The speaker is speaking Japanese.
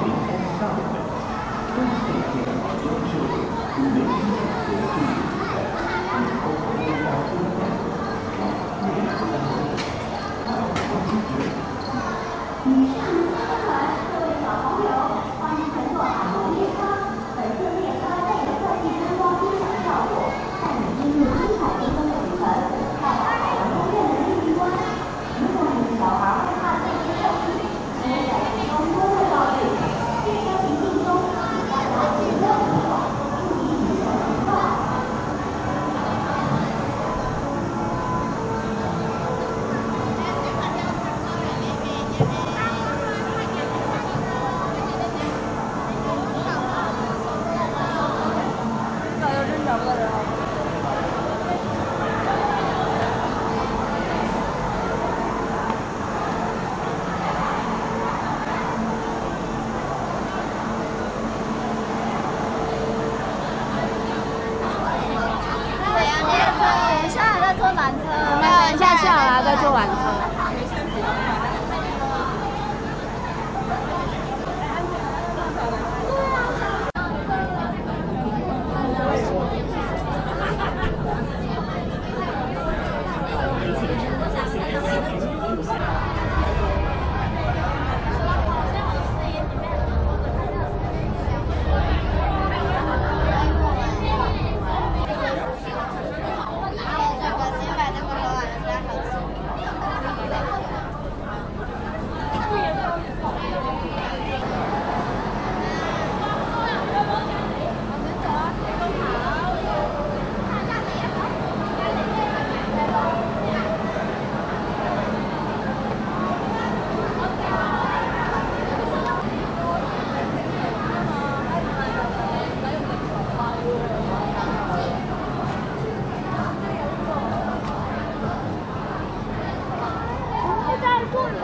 Thank you. 他在做晚餐。过年